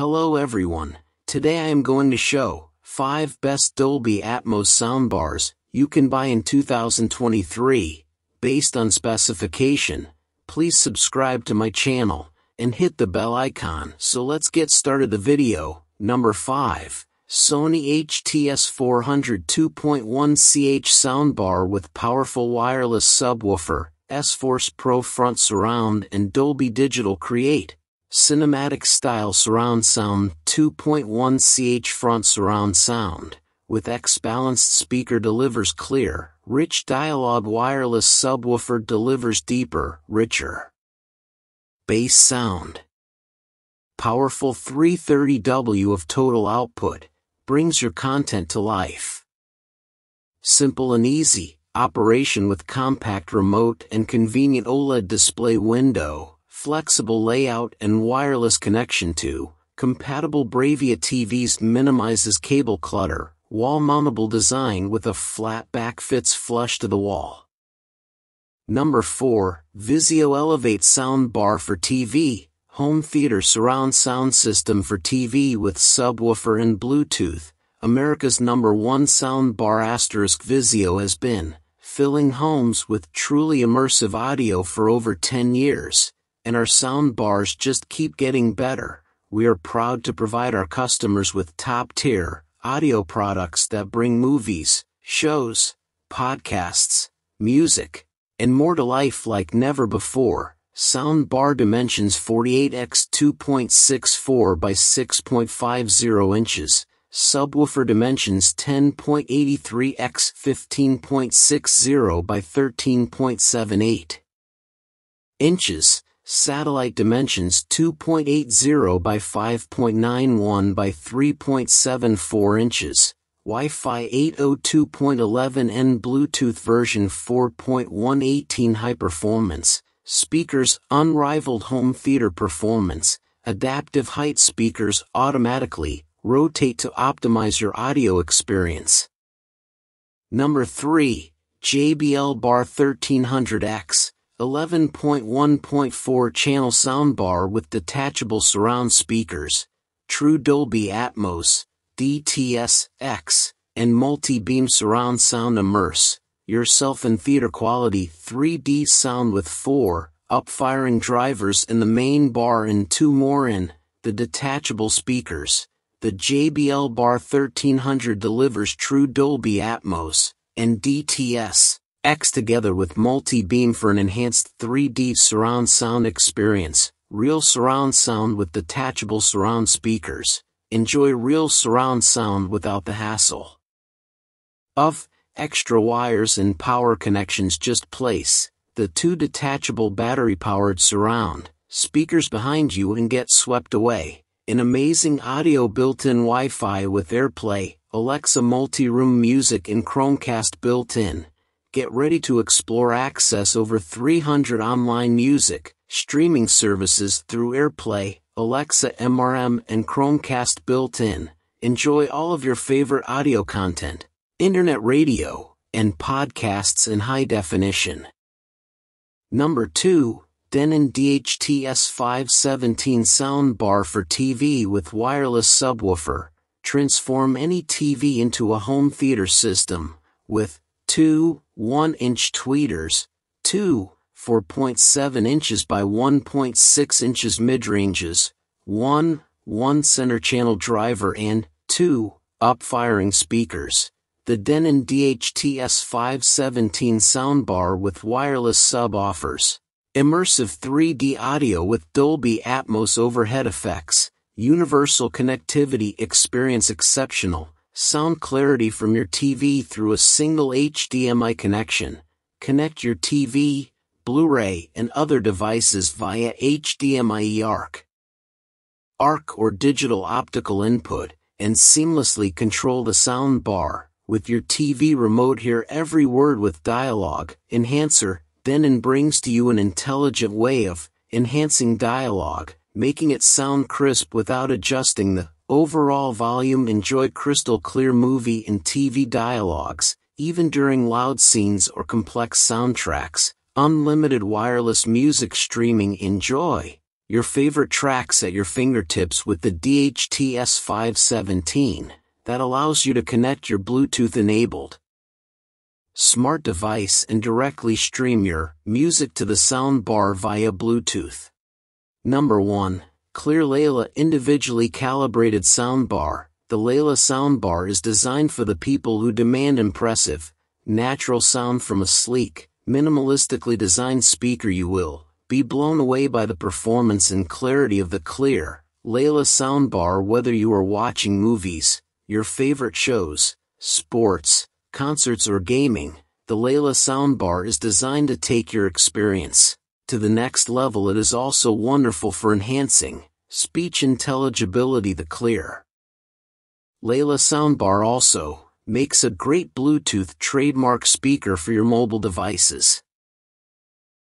Hello everyone. Today I am going to show 5 best Dolby Atmos soundbars you can buy in 2023 based on specification. Please subscribe to my channel and hit the bell icon. So let's get started the video. Number 5. Sony HTS400 2.1 CH soundbar with powerful wireless subwoofer, S-Force Pro front surround and Dolby Digital Create. Cinematic style surround sound 2.1 CH front surround sound with X balanced speaker delivers clear, rich dialogue wireless subwoofer delivers deeper, richer bass sound. Powerful 330W of total output brings your content to life. Simple and easy operation with compact remote and convenient OLED display window, flexible layout and wireless connection to compatible Bravia TVs minimizes cable clutter, wall-mountable design with a flat back fits flush to the wall. Number 4, Vizio Elevate Sound Bar for TV, Home Theater Surround Sound System for TV with subwoofer and Bluetooth, America's number one sound bar asterisk Vizio has been, filling homes with truly immersive audio for over 10 years, and our sound bars just keep getting better. We are proud to provide our customers with top-tier, audio products that bring movies, shows, podcasts, music, and more to life like never before. Sound bar dimensions 48x 2.64 by 6.50 inches. Subwoofer dimensions 10.83x 15.60 by 13.78 inches. Satellite dimensions 2.80 by 5.91 by 3.74 inches. Wi-Fi 802.11 and Bluetooth version 4.118 high performance. Speakers unrivaled home theater performance. Adaptive height speakers automatically rotate to optimize your audio experience. Number 3. JBL Bar 1300X 11.1.4 channel soundbar with detachable surround speakers, true Dolby Atmos, DTS, X, and multi-beam surround sound immerse, yourself in theater quality 3D sound with four up-firing drivers in the main bar and two more in the detachable speakers. The JBL Bar 1300 delivers true Dolby Atmos and DTS X together with multi-beam for an enhanced 3D surround sound experience, real surround sound with detachable surround speakers. Enjoy real surround sound without the hassle of extra wires and power connections just place the two detachable battery-powered surround speakers behind you and get swept away. An amazing audio built-in Wi-Fi with AirPlay, Alexa multi-room music and Chromecast built-in get ready to explore access over 300 online music, streaming services through AirPlay, Alexa MRM and Chromecast built-in. Enjoy all of your favorite audio content, internet radio, and podcasts in high definition. Number 2, Denon DHT-S 517 soundbar for TV with wireless subwoofer. Transform any TV into a home theater system with two 1-inch tweeters, two 4.7 inches by 1.6 inches mid-ranges, one 1 center channel driver and two up-firing speakers. The Denon DHT-S 517 soundbar with wireless sub offers. Immersive 3D audio with Dolby Atmos overhead effects, universal connectivity experience exceptional, sound clarity from your TV through a single HDMI connection. Connect your TV, Blu-ray, and other devices via HDMI ARC. ARC or digital optical input, and seamlessly control the sound bar. With your TV remote hear every word with dialogue, enhancer, Denon brings to you an intelligent way of enhancing dialogue, making it sound crisp without adjusting the Overall volume enjoy crystal clear movie and TV dialogues, even during loud scenes or complex soundtracks, unlimited wireless music streaming enjoy. Your favorite tracks at your fingertips with the DHTS 517 that allows you to connect your Bluetooth enabled smart device and directly stream your music to the sound bar via Bluetooth. Number 1. Klear Layla Individually Calibrated Soundbar. The Layla soundbar is designed for the people who demand impressive, natural sound from a sleek, minimalistically designed speaker you will be blown away by the performance and clarity of the Klear, Layla soundbar. Whether you are watching movies, your favorite shows, sports, concerts or gaming, the Layla soundbar is designed to take your experience to the next level. It is also wonderful for enhancing speech intelligibility the Klear. Layla soundbar also makes a great Bluetooth trademark speaker for your mobile devices.